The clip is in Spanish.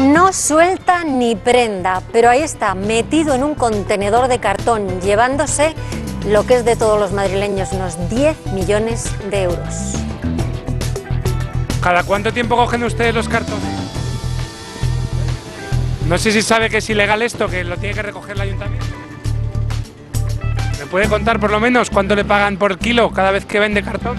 No suelta ni prenda, pero ahí está, metido en un contenedor de cartón, llevándose lo que es de todos los madrileños, unos 10 millones de euros. ¿Cada cuánto tiempo cogen ustedes los cartones? No sé si sabe que es ilegal esto, que lo tiene que recoger el ayuntamiento. ¿Me puede contar por lo menos cuánto le pagan por kilo cada vez que vende cartón?